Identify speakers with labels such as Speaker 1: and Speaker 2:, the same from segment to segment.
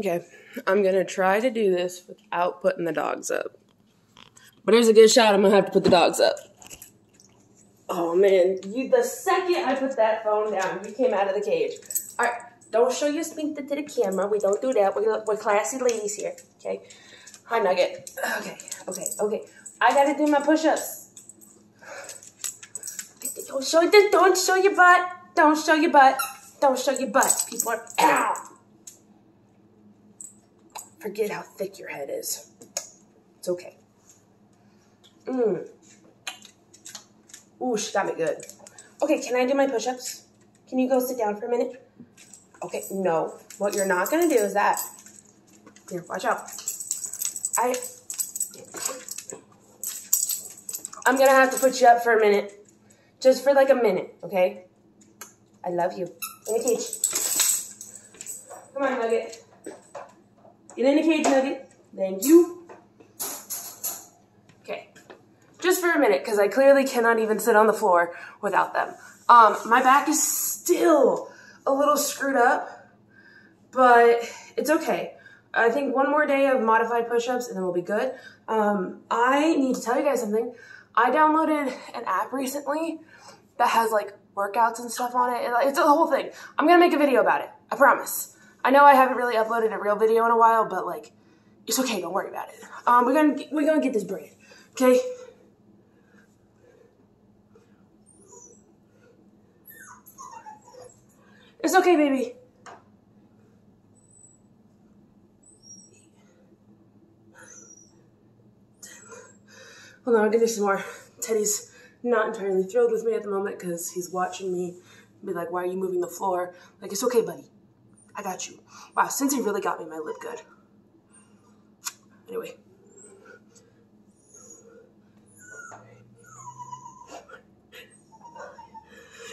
Speaker 1: Okay, I'm gonna try to do this without putting the dogs up. But there's a good shot I'm gonna have to put the dogs up. Oh man, you the second I put that phone down, you came out of the cage. Alright, don't show your sphincter to the camera. We don't do that. We're, we're classy ladies here. Okay. Hi Nugget. Okay, okay, okay. I gotta do my push-ups. Don't show don't show your butt. Don't show your butt. Don't show your butt. People are ow. Forget how thick your head is. It's okay. Mmm. Ooh, she got me good. Okay, can I do my push-ups? Can you go sit down for a minute? Okay, no. What you're not gonna do is that. Here, watch out. I, I'm gonna have to put you up for a minute. Just for like a minute, okay? I love you. In the cage. Come on, Nugget. Get in the cage, Nugget. Thank you. Okay. Just for a minute, because I clearly cannot even sit on the floor without them. Um, my back is still a little screwed up, but it's okay. I think one more day of modified push-ups and then we'll be good. Um, I need to tell you guys something. I downloaded an app recently that has like workouts and stuff on it. It's a whole thing. I'm gonna make a video about it. I promise. I know I haven't really uploaded a real video in a while, but like, it's okay. Don't worry about it. Um, we're gonna we're gonna get this bread, okay? It's okay, baby. Hold on, I'll give you some more. Teddy's not entirely thrilled with me at the moment because he's watching me be like, why are you moving the floor? Like, it's okay, buddy. I got you. Wow, Cincy really got me my lip good. Anyway.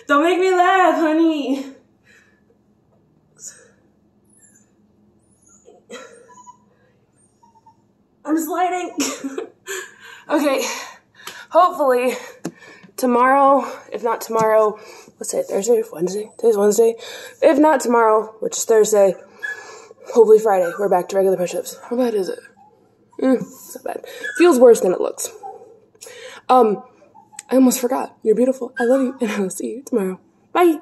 Speaker 1: Don't make me laugh, honey. I'm sliding. okay, hopefully tomorrow, if not tomorrow, let's say Thursday, Wednesday, today's Wednesday. If not tomorrow, which is Thursday, hopefully Friday, we're back to regular push-ups. How bad is it? Mm, it's not bad. Feels worse than it looks. Um, I almost forgot. You're beautiful. I love you, and I'll see you tomorrow. Bye.